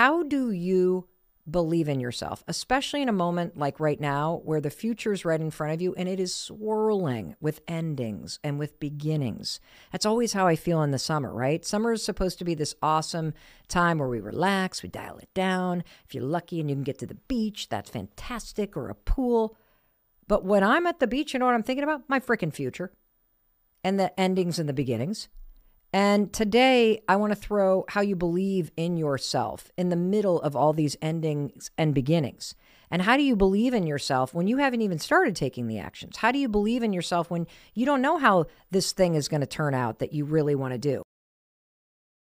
How do you believe in yourself, especially in a moment like right now where the future is right in front of you and it is swirling with endings and with beginnings. That's always how I feel in the summer, right? Summer is supposed to be this awesome time where we relax, we dial it down. If you're lucky and you can get to the beach, that's fantastic, or a pool. But when I'm at the beach, you know what I'm thinking about? My freaking future and the endings and the beginnings. And today, I want to throw how you believe in yourself in the middle of all these endings and beginnings. And how do you believe in yourself when you haven't even started taking the actions? How do you believe in yourself when you don't know how this thing is going to turn out that you really want to do?